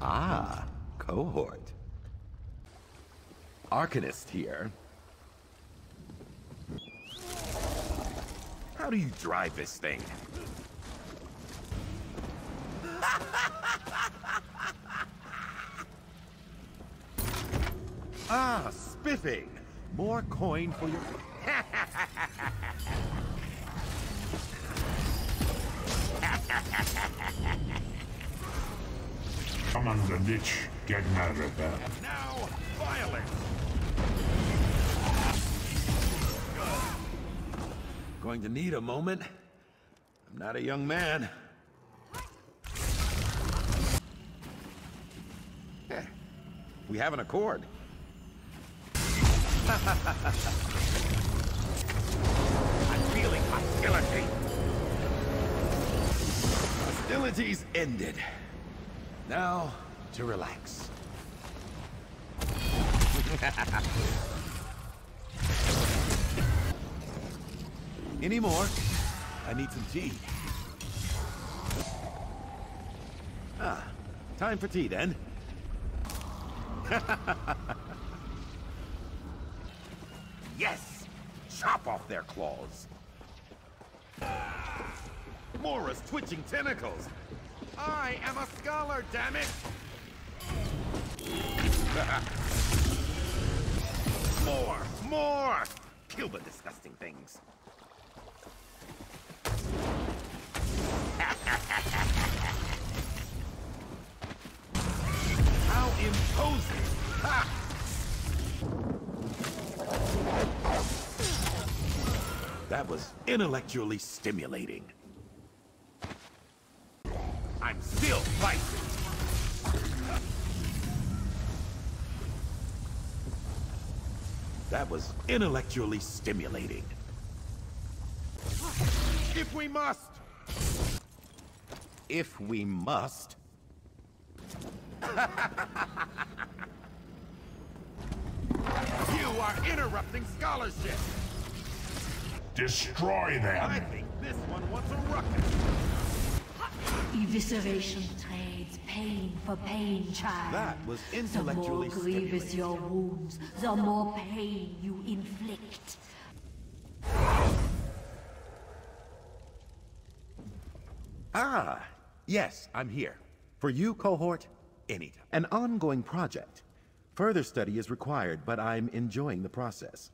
Ah, cohort. Arcanist here. How do you drive this thing? ah, spiffing! More coin for your... Commander Lich, Gegner Rebel. Now, violence! Going to need a moment. I'm not a young man. Eh, We have an accord. I'm feeling hostility. Hostilities ended. Now, to relax. Any more? I need some tea. Ah, time for tea then. yes! Chop off their claws. Mora's twitching tentacles. I am a scholar, damn it! more! More! Kill the disgusting things. How imposing! Ha! That was intellectually stimulating. I'm still fighting! That was intellectually stimulating. If we must! If we must. you are interrupting scholarship! Destroy I them! think this one wants a ruckus. Evisceration trades pain for pain, child. That was The intellectually more grievous your wounds, the more pain you inflict. Ah, yes, I'm here. For you, cohort, anytime. An ongoing project. Further study is required, but I'm enjoying the process.